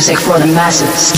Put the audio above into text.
music for the masses.